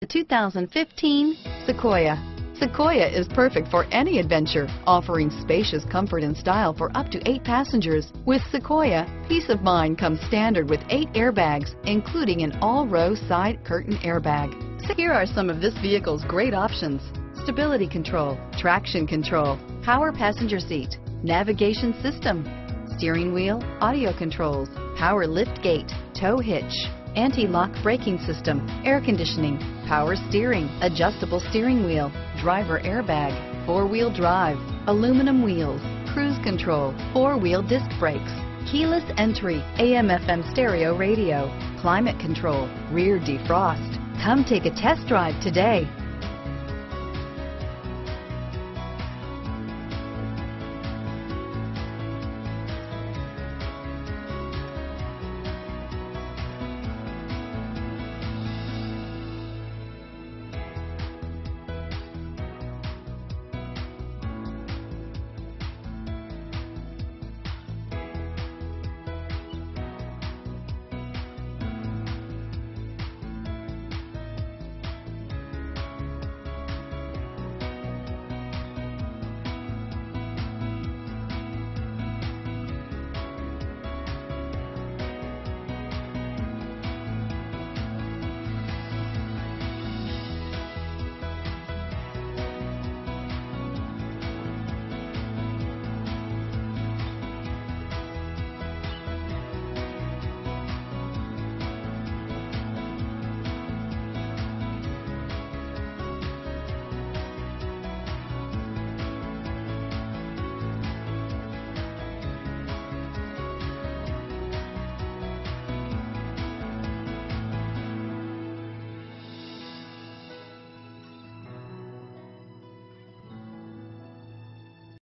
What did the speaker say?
The 2015 Sequoia. Sequoia is perfect for any adventure, offering spacious comfort and style for up to eight passengers. With Sequoia, peace of mind comes standard with eight airbags, including an all-row side curtain airbag. So here are some of this vehicle's great options. Stability control, traction control, power passenger seat, navigation system, steering wheel, audio controls, power lift gate, tow hitch, anti-lock braking system, air conditioning, power steering, adjustable steering wheel, driver airbag, four-wheel drive, aluminum wheels, cruise control, four-wheel disc brakes, keyless entry, AM FM stereo radio, climate control, rear defrost. Come take a test drive today.